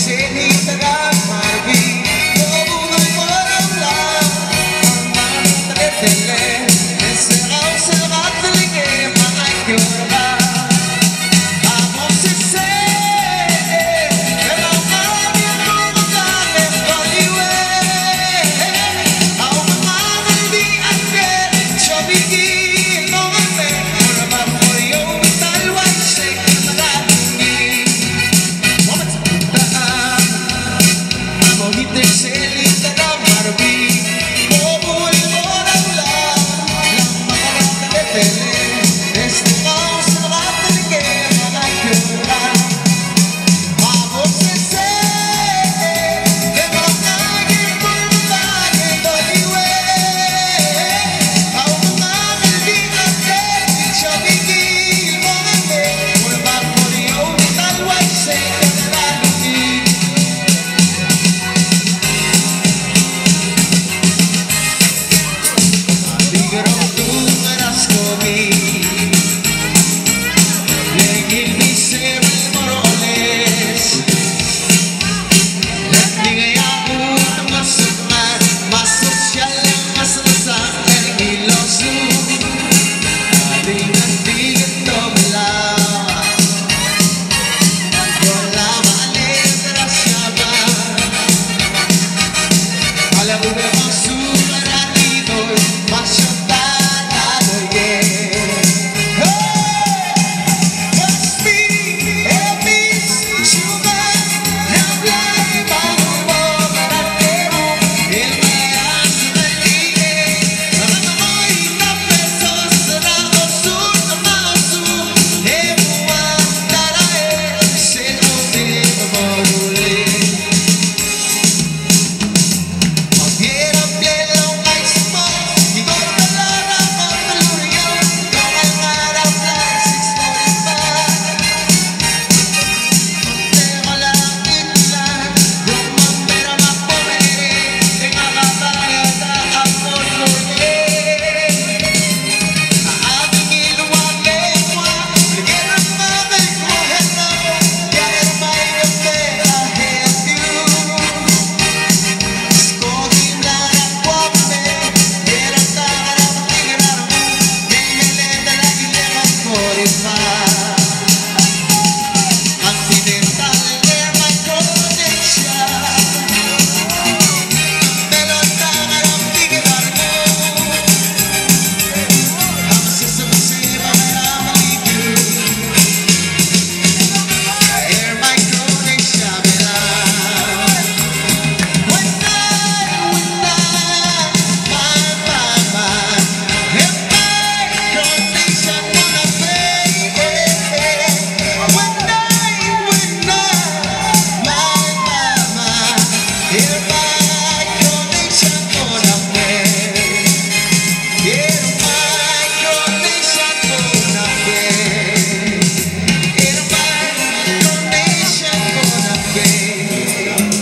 sinitra